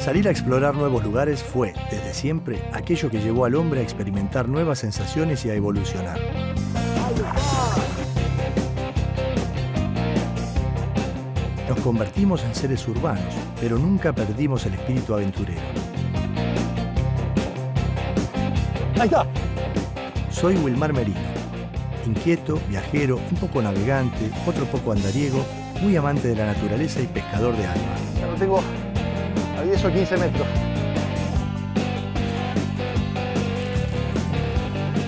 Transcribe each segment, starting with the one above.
Salir a explorar nuevos lugares fue, desde siempre, aquello que llevó al hombre a experimentar nuevas sensaciones y a evolucionar. Nos convertimos en seres urbanos, pero nunca perdimos el espíritu aventurero. Ahí está. Soy Wilmar Merino, inquieto, viajero, un poco navegante, otro poco andariego, muy amante de la naturaleza y pescador de alma. Ya lo tengo a 10 o 15 metros.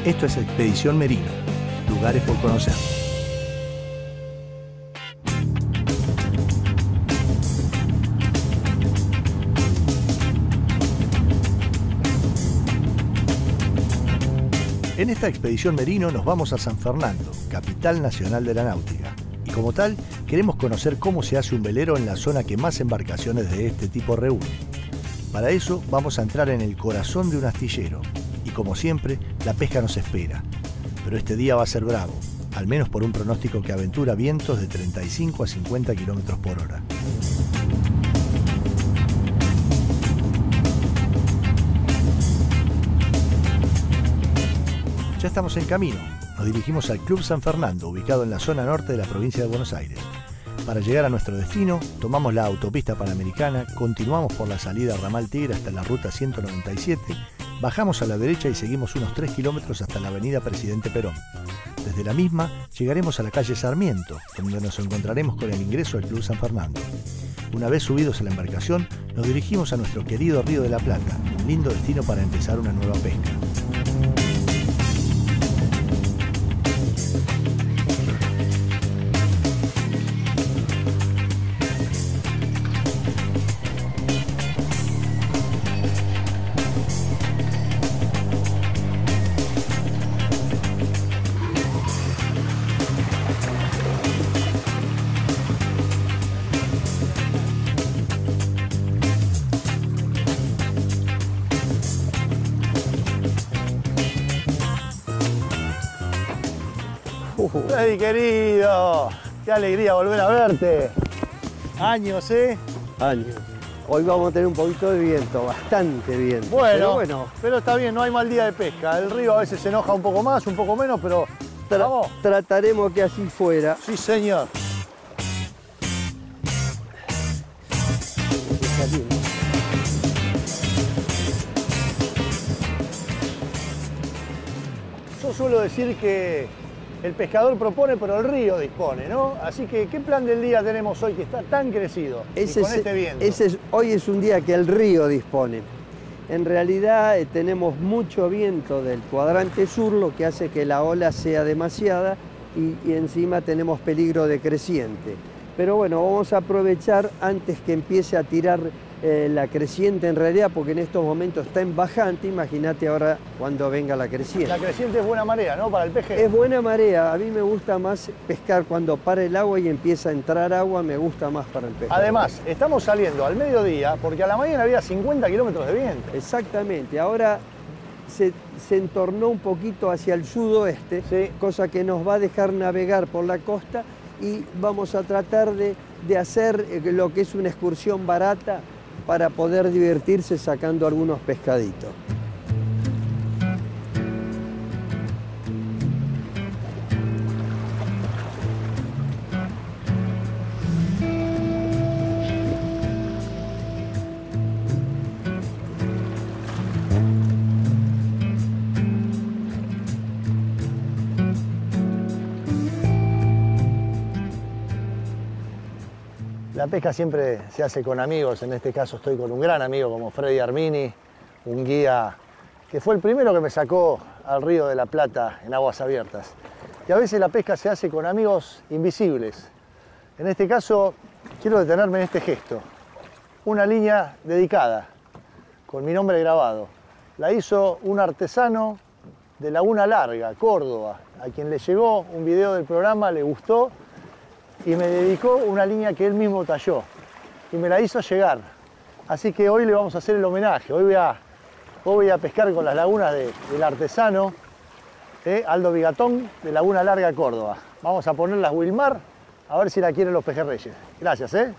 Esto es Expedición Merino, lugares por conocer. En esta expedición Merino nos vamos a San Fernando, capital nacional de la náutica. Como tal, queremos conocer cómo se hace un velero en la zona que más embarcaciones de este tipo reúne. Para eso vamos a entrar en el corazón de un astillero. Y como siempre, la pesca nos espera. Pero este día va a ser bravo, al menos por un pronóstico que aventura vientos de 35 a 50 kilómetros por hora. Ya estamos en camino. Nos dirigimos al Club San Fernando, ubicado en la zona norte de la provincia de Buenos Aires. Para llegar a nuestro destino, tomamos la autopista panamericana, continuamos por la salida Ramal Tigre hasta la ruta 197, bajamos a la derecha y seguimos unos 3 kilómetros hasta la avenida Presidente Perón. Desde la misma llegaremos a la calle Sarmiento, donde nos encontraremos con el ingreso al Club San Fernando. Una vez subidos a la embarcación, nos dirigimos a nuestro querido Río de la Plata, un lindo destino para empezar una nueva pesca. Freddy, querido. Qué alegría volver a verte. Años, ¿eh? años. Hoy vamos a tener un poquito de viento, bastante viento. Bueno, Pero bueno, pero está bien, no hay mal día de pesca. El río a veces se enoja un poco más, un poco menos, pero tra- vamos. trataremos que así fuera. Sí, señor. Yo suelo decir que el pescador propone, pero el río dispone, ¿no? Así que, ¿qué plan del día tenemos hoy que está tan crecido y con es- este viento? ese es- hoy es un día que el río dispone. En realidad eh, tenemos mucho viento del cuadrante sur, lo que hace que la ola sea demasiada y, y encima tenemos peligro de creciente. Pero bueno, vamos a aprovechar antes que empiece a tirar eh, la creciente en realidad, porque en estos momentos está en bajante, imagínate ahora cuando venga la creciente. La creciente es buena marea, ¿no? Para el peje. Es buena marea, a mí me gusta más pescar cuando para el agua y empieza a entrar agua, me gusta más para el pescado. Además, estamos saliendo al mediodía porque a la mañana había 50 kilómetros de viento. Exactamente, ahora se, se entornó un poquito hacia el sudoeste, Sí. cosa que nos va a dejar navegar por la costa y vamos a tratar de, de hacer eh, lo que es una excursión barata para poder divertirse sacando algunos pescaditos. La pesca siempre se hace con amigos, en este caso estoy con un gran amigo como Freddy Armini, un guía que fue el primero que me sacó al río de la Plata en aguas abiertas. Y a veces la pesca se hace con amigos invisibles. En este caso quiero detenerme en este gesto. Una línea dedicada, con mi nombre grabado. La hizo un artesano de Laguna Larga, Córdoba, a quien le llegó un video del programa, le gustó y me dedicó una línea que él mismo talló y me la hizo llegar. Así que hoy le vamos a hacer el homenaje. Hoy voy a, hoy voy a pescar con las lagunas de- del artesano eh, Aldo Bigatón de Laguna Larga, Córdoba. Vamos a ponerlas Wilmar a ver si la quieren los pejerreyes. Gracias, ¿eh?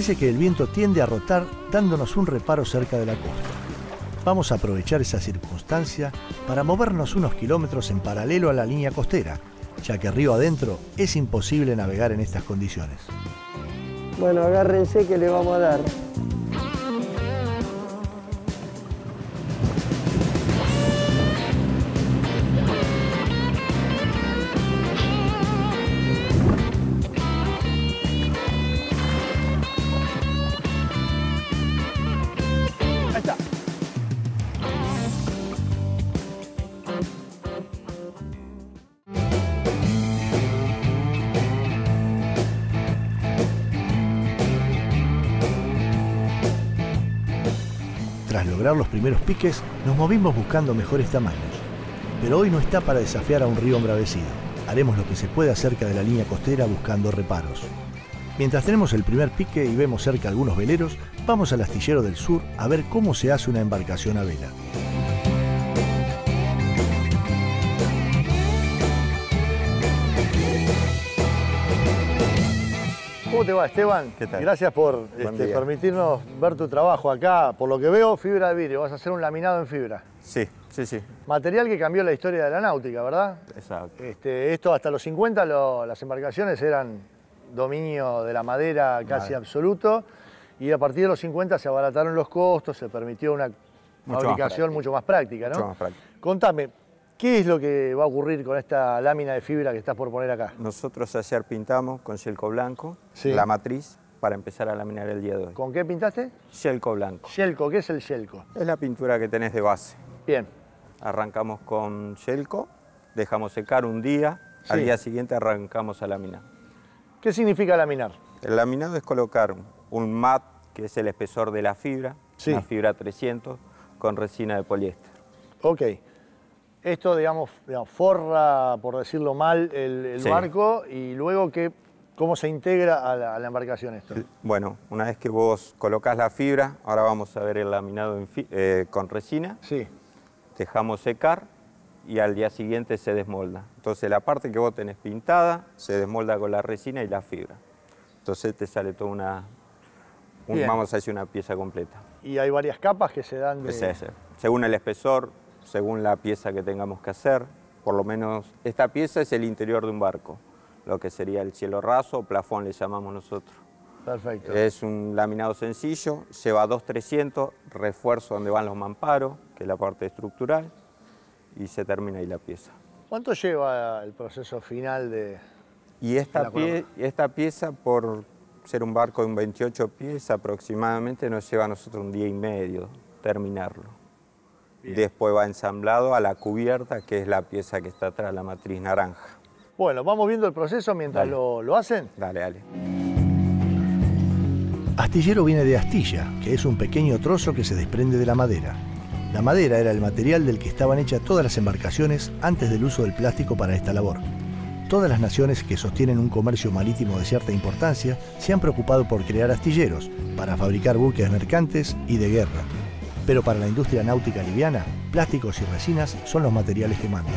Parece que el viento tiende a rotar dándonos un reparo cerca de la costa. Vamos a aprovechar esa circunstancia para movernos unos kilómetros en paralelo a la línea costera, ya que río adentro es imposible navegar en estas condiciones. Bueno, agárrense que le vamos a dar. Primeros piques, nos movimos buscando mejores tamaños. Pero hoy no está para desafiar a un río embravecido. Haremos lo que se pueda cerca de la línea costera buscando reparos. Mientras tenemos el primer pique y vemos cerca algunos veleros, vamos al astillero del sur a ver cómo se hace una embarcación a vela. ¿Cómo te va, Esteban? ¿Qué tal? Gracias por este, permitirnos ver tu trabajo acá. Por lo que veo, fibra de vidrio. Vas a hacer un laminado en fibra. Sí, sí, sí. Material que cambió la historia de la náutica, ¿verdad? Exacto. Este, esto hasta los 50 lo- las embarcaciones eran dominio de la madera casi Vale. absoluto y a partir de los 50 se abarataron los costos, se permitió una fabricación mucho más práctica, ¿no? Mucho más práctica. Contame, ¿qué es lo que va a ocurrir con esta lámina de fibra que estás por poner acá? Nosotros ayer pintamos con Shelco blanco Sí. la matriz para empezar a laminar el día de hoy. ¿Con qué pintaste? Shelco blanco. Shelco, ¿qué es el Shelco? Es la pintura que tenés de base. Bien, Arrancamos con Shelco, dejamos secar un día, al día siguiente arrancamos a laminar. ¿qué significa laminar? El laminado es colocar un mat, que es el espesor de la fibra, Sí. una fibra 300, con resina de poliéster. Ok. Esto, digamos, digamos, forra, por decirlo mal, el, el Sí. barco y luego que, cómo se integra a la, a la embarcación esto. Bueno, una vez que vos colocas la fibra, ahora vamos a ver el laminado en eh, con resina. Sí, dejamos secar y al día siguiente se desmolda. Entonces la parte que vos tenés pintada se desmolda con la resina y la fibra. Entonces te sale toda una, un- vamos a decir, una pieza completa. y hay varias capas que se dan de... Es ese. Según el espesor, según la pieza que tengamos que hacer, por lo menos esta pieza es el interior de un barco, lo que sería el cielo raso o plafón le llamamos nosotros. Perfecto. Es un laminado sencillo, lleva 2.300, refuerzo donde van los mamparos, que es la parte estructural, y se termina ahí la pieza. ¿Cuánto lleva el proceso final de...? Y esta, pie- esta pieza, por ser un barco de un 28 pies aproximadamente, nos lleva a nosotros un día y medio terminarlo. Después va ensamblado a la cubierta, que es la pieza que está atrás, la matriz naranja. Bueno, vamos viendo el proceso mientras lo, lo hacen. Dale, dale. Astillero viene de astilla, que es un pequeño trozo que se desprende de la madera. La madera era el material del que estaban hechas todas las embarcaciones antes del uso del plástico para esta labor. Todas las naciones que sostienen un comercio marítimo de cierta importancia se han preocupado por crear astilleros para fabricar buques mercantes y de guerra. Pero para la industria náutica liviana, plásticos y resinas son los materiales que mandan.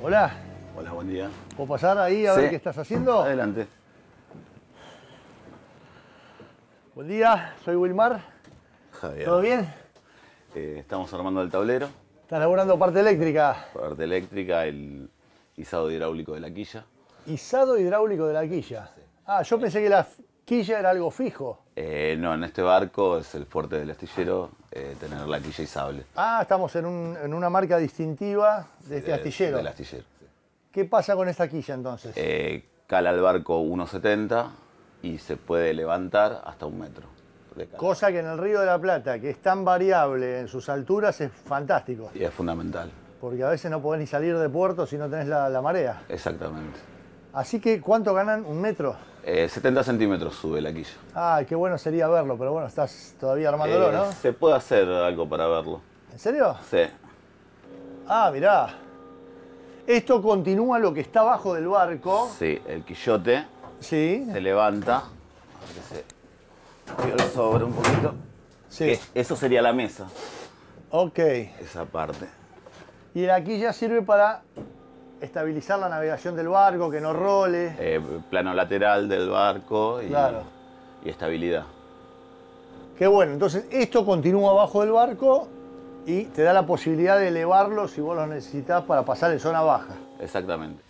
Hola, Hola, buen día. ¿puedo pasar ahí a ver qué estás haciendo? Adelante. Buen día, soy Wilmar. Javier. ¿Todo bien? Eh, estamos armando el tablero, ¿Estás laburando parte eléctrica? parte eléctrica, el izado hidráulico de la quilla. Izado hidráulico de la quilla. Ah, yo pensé que la quilla era algo fijo. Eh, no, en este barco es el fuerte del astillero eh, tener la quilla izable. Ah, estamos en, un- en una marca distintiva de este De- astillero. Del astillero. ¿Qué pasa con esta quilla entonces? Eh, cala el barco 1,70 y se puede levantar hasta un metro. Cosa que en el Río de la Plata, que es tan variable en sus alturas, es fantástico. Y es fundamental. Porque a veces no podés ni salir de puerto si no tenés la, la marea. Exactamente. Así que, ¿cuánto ganan? ¿Un metro? Eh, 70 centímetros sube la quilla. Ay, qué bueno sería verlo, pero bueno, estás todavía armándolo, Eh, ¿no? Se puede hacer algo para verlo. ¿En serio? Sí. Ah, mirá. Esto continúa lo que está abajo del barco. Sí, el quillote Sí. se levanta. A ver que se el sobre un poquito. Sí. Eso sería la mesa, Ok. esa parte. Y la quilla sirve para estabilizar la navegación del barco, que no role. Eh, plano lateral del barco y, Claro. y estabilidad. Qué bueno, entonces esto continúa abajo del barco y te da la posibilidad de elevarlo si vos lo necesitas para pasar en zona baja. Exactamente.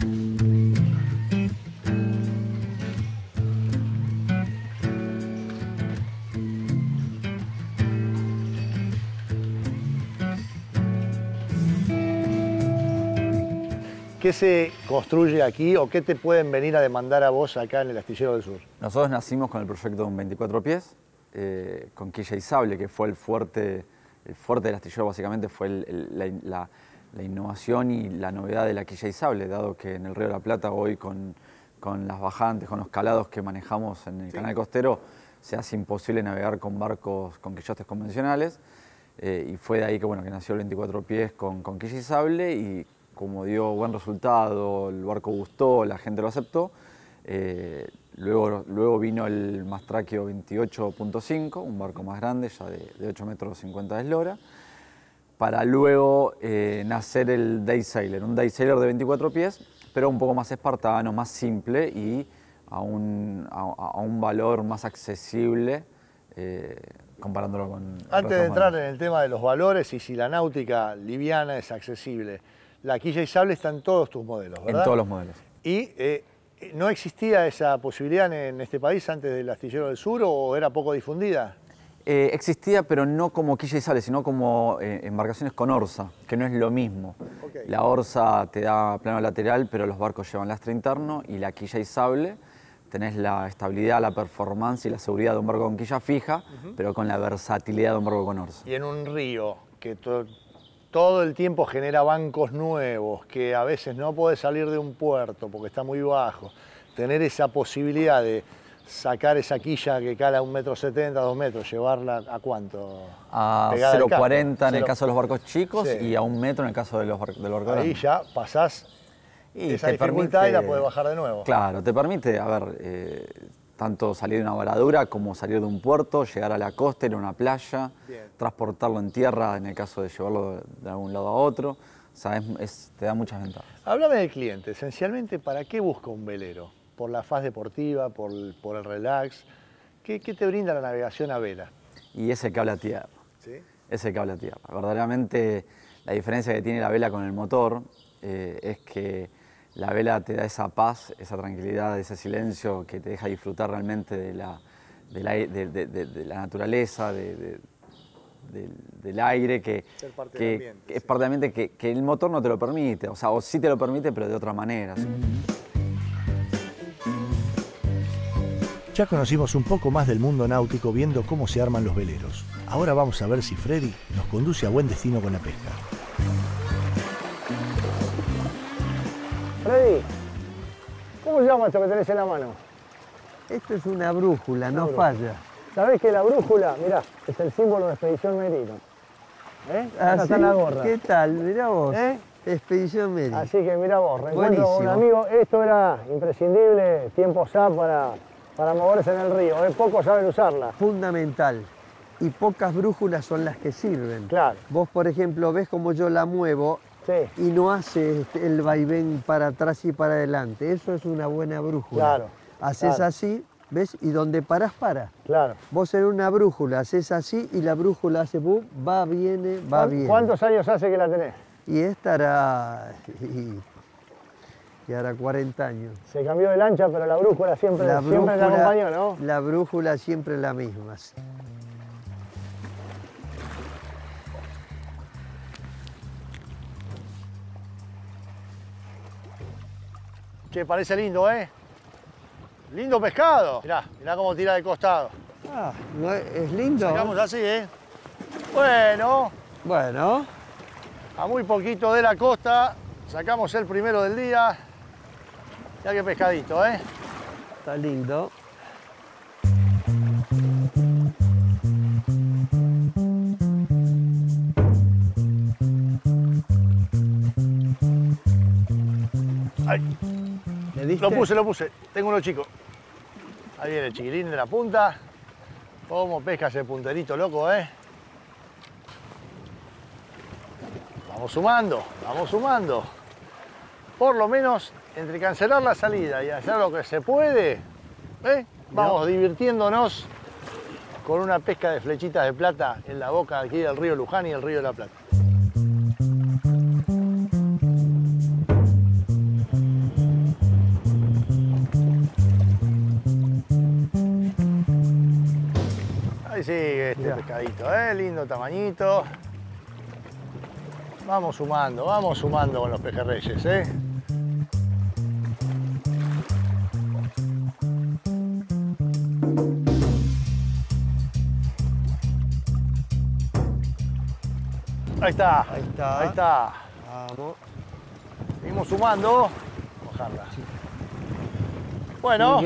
¿Qué se construye aquí o qué te pueden venir a demandar a vos acá en el Astillero del Sur? Nosotros nacimos con el proyecto de un 24 pies, eh, con quilla y sable, que fue el fuerte, el fuerte del astillero básicamente fue el- el- la, la- la innovación y la novedad de la quilla y sable, dado que en el Río de la Plata hoy con, con las bajantes, con los calados que manejamos en el canal costero, se hace imposible navegar con barcos con quillotes convencionales. eh, y fue de ahí que, bueno, que nació el 24 pies con, con quilla y sable y como dio buen resultado, el barco gustó, la gente lo aceptó, eh, luego, luego vino el Mastraquio 28.5, un barco más grande, ya de, de 8 metros 50 de eslora, para luego eh, nacer el Day Sailor, un Day Sailor de 24 pies, pero un poco más espartano, más simple y a un, a- a un valor más accesible eh, comparándolo con... Antes de entrar en el tema de los valores y si la náutica liviana es accesible, la quilla y sable está en todos tus modelos, ¿verdad? En todos los modelos. ¿Y eh, no existía esa posibilidad en, este país antes del Astillero del Sur o era poco difundida? Eh, existía, pero no como quilla y sale, sino como eh, embarcaciones con orza, que no es lo mismo. La orza te da plano lateral, pero los barcos llevan lastre interno, y la quilla y sable tenés la estabilidad, la performance y la seguridad de un barco con quilla fija, pero con la versatilidad de un barco con orza. Y en un río que to- todo el tiempo genera bancos nuevos, que a veces no puede salir de un puerto porque está muy bajo, tener esa posibilidad de sacar esa quilla que cala a un metro setenta, dos metros, llevarla a cuánto? A Pegada al campo. 0,40 en el caso de los barcos chicos Sí. y a un metro en el caso de los bar- del barco Ahí ya pasás Y esa te dificultad y la puedes bajar de nuevo. Claro, te permite, a ver, eh, tanto salir de una varadura como salir de un puerto, llegar a la costa, ir a una playa, Bien. transportarlo en tierra en el caso de llevarlo de, algún lado a otro. O sea, es- es- te da muchas ventajas. Háblame del cliente, esencialmente, ¿para qué busca un velero? ¿Por la faz deportiva, por el, por el relax? ¿Qué, qué te brinda la navegación a vela? Y es el cable a tierra. ¿Sí? Es el cable a tierra. Verdaderamente la diferencia que tiene la vela con el motor eh, es que la vela te da esa paz, esa tranquilidad, ese silencio que te deja disfrutar realmente de la, del ai- de, de- de- de la naturaleza, de- de- del, del aire, que, Ser parte que- del ambiente, que es parte del ambiente que, que el motor no te lo permite. O sea, o sí te lo permite, pero de otra manera. Ya conocimos un poco más del mundo náutico viendo cómo se arman los veleros. Ahora vamos a ver si Freddy nos conduce a buen destino con la pesca. Se llama esto que tenés en la mano? Esto es una brújula, no brújula. falla. ¿Sabés que la brújula, mirá, es el símbolo de Expedición Merino? ¿Eh? Ah, la gorra. ¿Qué tal? Mirá vos. ¿Eh? Expedición Mérida. Así que mira vos, reencuentro con un amigo, esto era imprescindible, tiempo ya para, para moverse en el río, ¿eh? pocos saben usarla. Fundamental. Y pocas brújulas son las que sirven. Claro. Vos, por ejemplo, ves cómo yo la muevo Sí, y no hace este, el vaivén para atrás y para adelante. Eso es una buena brújula. Claro, Haces claro. así, ¿ves? Y donde parás, para. claro. Vos en una brújula haces así y la brújula hace boom, va, viene, va, ¿Cuán- viene. ¿Cuántos años hace que la tenés? Y esta hará. Y, y hará 40 años. Se cambió de lancha, pero la brújula siempre, La siempre te acompañó, ¿no? La brújula siempre la misma. Che, parece lindo, ¿eh? Lindo pescado. Mirá, mirá cómo tira de costado. Ah, ¿no es es lindo? Sacamos así, ¿eh? Bueno, Bueno, a muy poquito de la costa, sacamos el primero del día. Ya que pescadito, ¿eh? está lindo. Lo puse, lo puse. Tengo uno chico. Ahí viene el chiquilín de la punta. ¿Cómo pesca ese punterito loco, eh? Vamos Vamos sumando, vamos sumando. Por lo menos entre cancelar la salida y hacer lo que se puede, ¿eh? vamos divirtiéndonos con una pesca de flechitas de plata en la boca aquí del río Luján y el río de la Plata. Pescadito, ¿eh? lindo tamañito. Vamos sumando, vamos sumando con los pejerreyes. ¿eh? Ahí está. Ahí está. Ahí está. Vamos. Seguimos sumando. Bueno.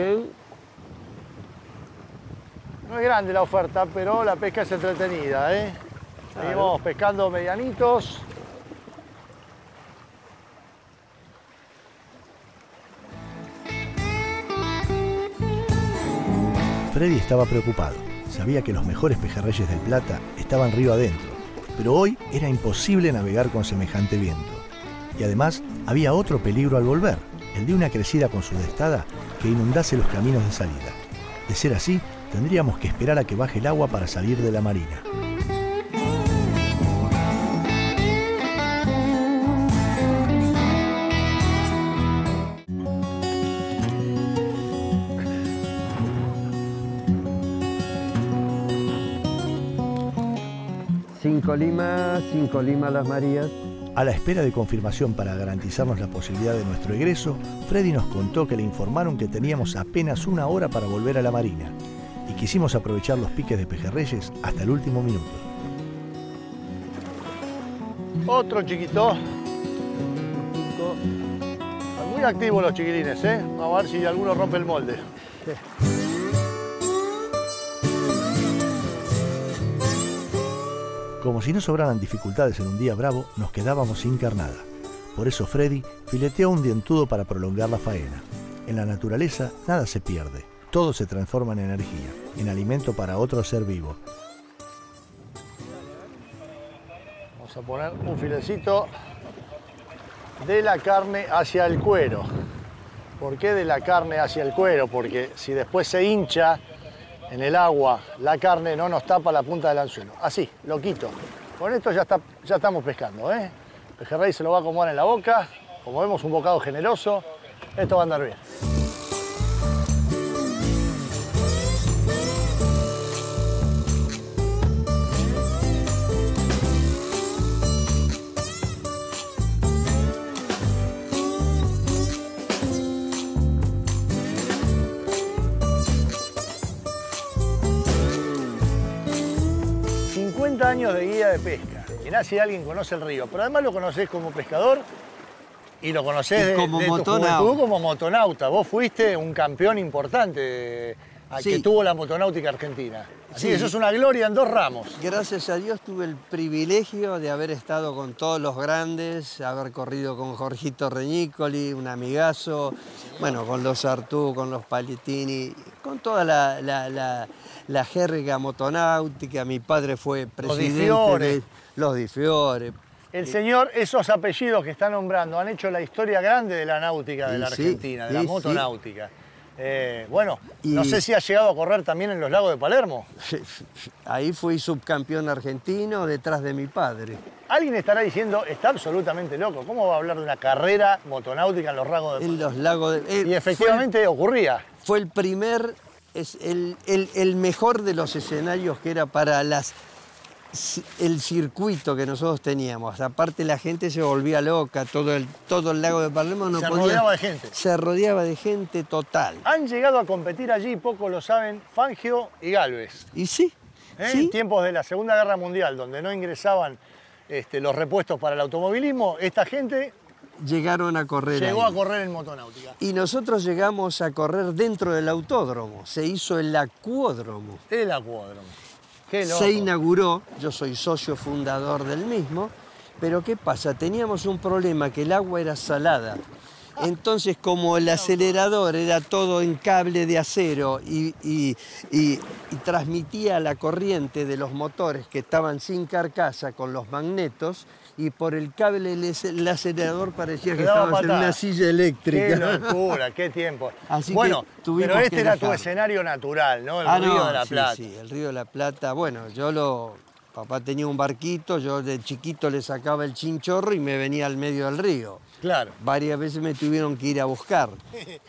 No es grande la oferta, pero la pesca es entretenida, ¿eh? Seguimos pescando medianitos. Freddy estaba preocupado. Sabía que los mejores pejerreyes del Plata estaban río adentro, pero hoy era imposible navegar con semejante viento. Y además había otro peligro al volver, el de una crecida con su destada que inundase los caminos de salida. De ser así, tendríamos que esperar a que baje el agua para salir de la marina. Cinco limas, cinco limas las Marías. A la espera de confirmación para garantizarnos la posibilidad de nuestro egreso, Freddy nos contó que le informaron que teníamos apenas una hora para volver a la marina quisimos aprovechar los piques de pejerreyes hasta el último minuto. Otro chiquito. Están muy activos los chiquilines, ¿eh? Vamos a ver si alguno rompe el molde. Como si no sobraran dificultades en un día bravo, nos quedábamos sin carnada. Por eso Freddy fileteó un dientudo para prolongar la faena. En la naturaleza nada se pierde, todo se transforma en energía, en alimento para otro ser vivo. Vamos a poner un filecito de la carne hacia el cuero. ¿Por qué de la carne hacia el cuero? Porque si después se hincha en el agua la carne no nos tapa la punta del anzuelo. Así, lo quito. Con esto ya, estamos pescando. ¿eh? El pejerrey se lo va a acomodar en la boca. Como vemos, un bocado generoso. Esto va a andar bien. De pesca. Mirá si alguien conoce el río, pero además lo conoces como pescador y lo conocés Y de, como de tu motonauta. juventud como motonauta. Vos fuiste un campeón importante a que tuvo la motonáutica argentina. Así Sí. que eso es una gloria en dos ramos. Gracias a Dios tuve el privilegio de haber estado con todos los grandes, haber corrido con Jorgito Reñicoli, un amigazo, bueno, con los Artú, con los Palitini, con toda la, la, la, la jerga motonáutica. Mi padre fue presidente Fiore. de los Di Fiore. El señor, esos apellidos que está nombrando han hecho la historia grande de la náutica de la sí, Argentina, de la sí. motonáutica. Eh, bueno, Y- no sé si ha llegado a correr también en los lagos de Palermo. Ahí fui subcampeón argentino detrás de mi padre. Alguien estará diciendo, está absolutamente loco, ¿cómo va a hablar de una carrera motonáutica en los lagos de En Palermo? los lagos de... eh, Y fue- efectivamente ocurría. fue el primer, es el, el- el mejor de los escenarios que era para las, el circuito que nosotros teníamos. Aparte la gente se volvía loca, todo el, todo el lago de Palermo no Se podía- rodeaba de gente. Se rodeaba de gente total. Han llegado a competir allí, pocos lo saben, Fangio y Galvez. Y sí, ¿eh? sí, En tiempos de la Segunda Guerra Mundial, donde no ingresaban este, los repuestos para el automovilismo, esta gente llegaron a correr llegó ahí. a correr en motonáutica. Y nosotros llegamos a correr dentro del autódromo. Se hizo el acuódromo. El acuódromo. Qué loco. Se inauguró, yo soy socio fundador del mismo, pero ¿qué pasa? Teníamos un problema, que el agua era salada. Entonces, como el acelerador era todo en cable de acero y, y- y- y transmitía la corriente de los motores que estaban sin carcasa con los magnetos, y por el cable el, el acelerador parecía que estabas en una silla eléctrica. Qué locura, qué tiempo. Así que bueno, tuvimos pero este que era tu escenario natural, ¿no? El Ah, río no, de la sí, Plata. Sí, el río de la Plata. Bueno, yo lo. Papá tenía un barquito, yo de chiquito le sacaba el chinchorro y me venía al medio del río. Claro. Varias veces me tuvieron que ir a buscar.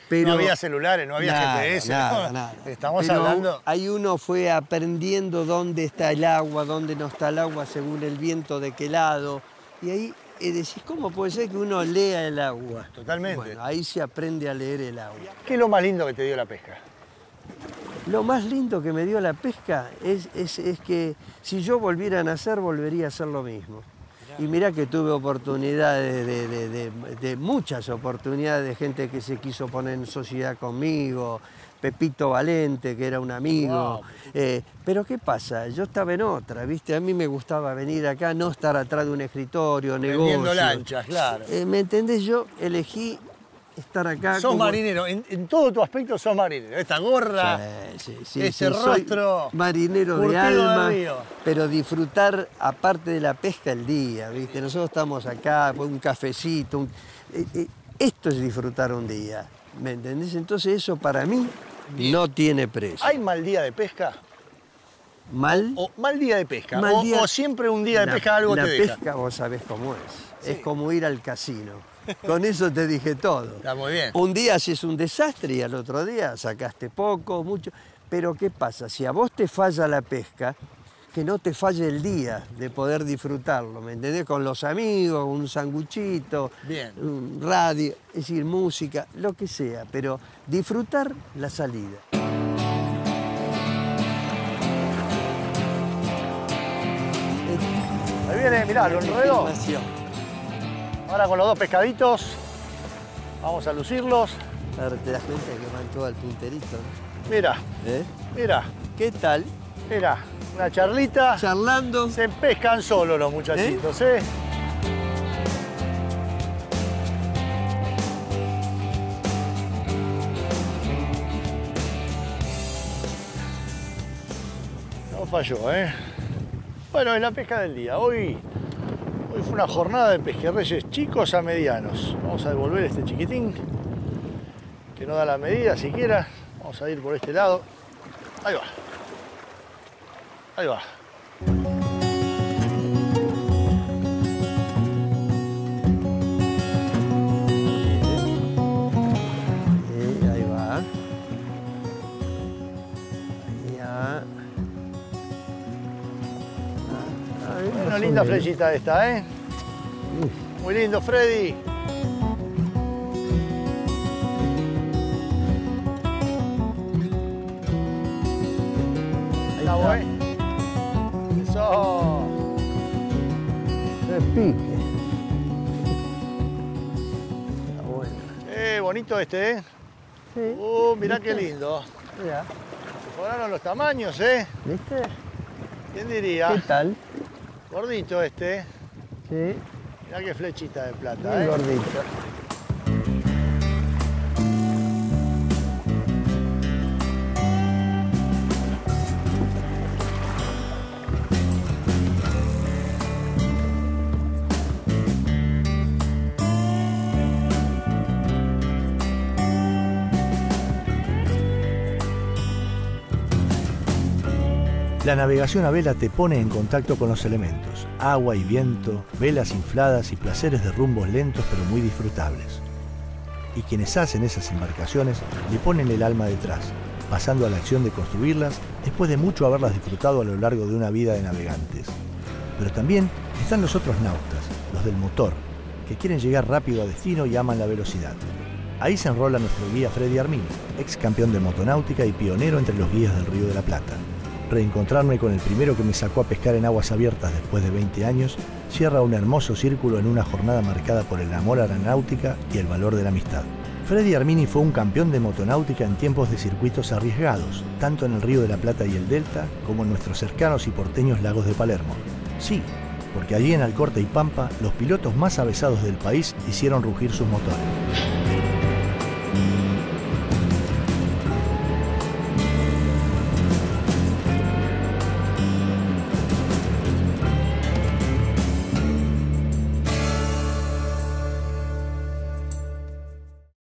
Pero no había celulares, no había Nada, GPS. nada, ¿no? nada. Estamos Pero hablando. Ahí uno fue aprendiendo dónde está el agua, dónde no está el agua, según el viento de qué lado. Y ahí eh, decís, ¿cómo puede ser que uno lea el agua? Totalmente. Bueno, ahí se aprende a leer el agua. ¿Qué es lo más lindo que te dio la pesca? Lo más lindo que me dio la pesca es, es- es que si yo volviera a nacer, volvería a hacer lo mismo. Y mirá que tuve oportunidades, de, de- de- de muchas oportunidades de gente que se quiso poner en sociedad conmigo, Pepito Valente, que era un amigo. Wow, Eh, pero ¿qué pasa? Yo estaba en otra, ¿viste? A mí me gustaba venir acá, no estar atrás de un escritorio, negocio. lanchas, claro. Eh, ¿Me entendés? Yo elegí estar acá. Sos como- marinero, en, en todo tu aspecto sos marinero. Esta gorra, Sí, sí, sí, sí, soy rostro marinero de alma, río. pero disfrutar aparte de la pesca el día, ¿viste? Nosotros estamos acá, un cafecito, un- eh, esto es disfrutar un día, ¿me entendés? Entonces eso para mí no tiene precio. ¿hay mal día de pesca? Mal, ¿O mal día de pesca? Mal o, día- o siempre un día de la- pesca algo la te deja? pesca vos sabés cómo es, es como ir al casino. Con eso te dije todo. Está muy bien. Un día haces un desastre y al otro día sacaste poco, mucho. Pero ¿qué pasa? Si a vos te falla la pesca, que no te falle el día de poder disfrutarlo, ¿me entendés? Con los amigos, un sanguchito, Bien. un radio, es decir, música, lo que sea, pero disfrutar la salida. Ahí viene, mirá, lo. Filmación. Ahora con los dos pescaditos, vamos a lucirlos. Ahora te das cuenta que van todo al punterito, ¿no? Mira, ¿Eh? mira, ¿Qué tal? Mira, una charlita. Charlando. Se pescan solos los muchachitos, ¿eh? No falló, ¿eh? Bueno, es la pesca del día. Hoy, hoy fue una jornada de pejerreyes chicos a medianos. Vamos a devolver este chiquitín, que no da la medida siquiera. Vamos a ir por este lado. Ahí va. Ahí va. Sí, ahí va. Ah, ahí Una más o linda flechita esta, ¿eh? Muy lindo, Freddy. Ahí está, ¿eh? Repique. Está bueno. Eh, bonito este, ¿eh? Sí. Uh, mirá qué lindo. Mirá, Mejoraron los tamaños, ¿eh? ¿viste? ¿Quién ¿Qué diría? tal? Gordito este. Sí, Mirá qué flechita de plata, muy ¿eh? gordito. La navegación a vela te pone en contacto con los elementos, agua y viento, velas infladas y placeres de rumbos lentos pero muy disfrutables. Y quienes hacen esas embarcaciones le ponen el alma detrás, pasando a la acción de construirlas después de mucho haberlas disfrutado a lo largo de una vida de navegantes. Pero también están los otros nautas, los del motor, que quieren llegar rápido a destino y aman la velocidad. Ahí se enrola nuestro guía Freddy Armini, ex campeón de motonáutica y pionero entre los guías del Río de la Plata. Reencontrarme con el primero que me sacó a pescar en aguas abiertas después de 20 años cierra un hermoso círculo en una jornada marcada por el amor a la náutica y el valor de la amistad. Freddy Armini fue un campeón de motonáutica en tiempos de circuitos arriesgados, tanto en el Río de la Plata y el Delta como en nuestros cercanos y porteños lagos de Palermo. Sí, porque allí en Alcorta y Pampa los pilotos más avesados del país hicieron rugir sus motores.